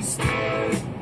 east.